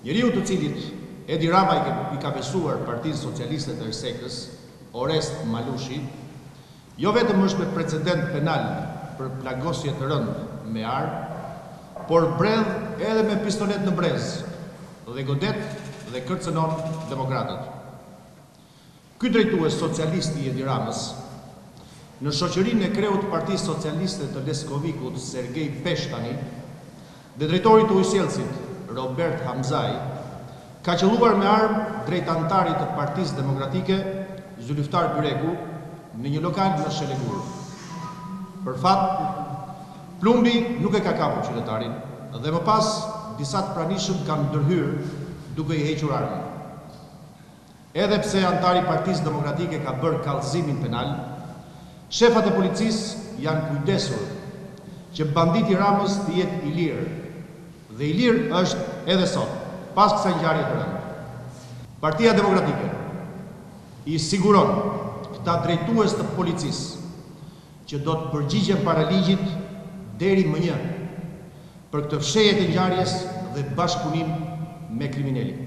Njeriu të cilit Edi Rama i ka besuar Partinë Socialiste të Ersekës, Orest Malushi, jo vetëm është me precedent penal për plagosje të rëndë me armë, por bredh edhe me pistoletë në brez dhe godet dhe kërcënon demokratët. Ky drejtues socialist i Edi Ramës, në shoqërinë e kreut të Partisë Socialiste të Leskovikut, Sergej Peshtani, dhe drejtorit të Ujësjellësit, Robert Hamzaj, ka qëlluar me armë drejt anëtarit të Partisë Demokratike, Zyliftar Byreku, në një lokal në Shelegur. Për fat, plumbi nuk e ka kapur qytetarin dhe më pas disa të pranishëm kanë ndërhyrë duke i hequr armën. Edhe pse anëtari i Partisë Demokratike ka bërë kallëzimin penal, shefat e policisë janë kujdesur që banditi i Ramës të jetë i lirë. Dhe i lirë është edhe sot, pas kësaj ngjarjeje të rëndë. Partia Demokratike i siguron këta drejtues të policisë që do të përgjigjen para ligjit deri më një për këtë fshehje të ngjarjes dhe bashkëpunim me kriminelin.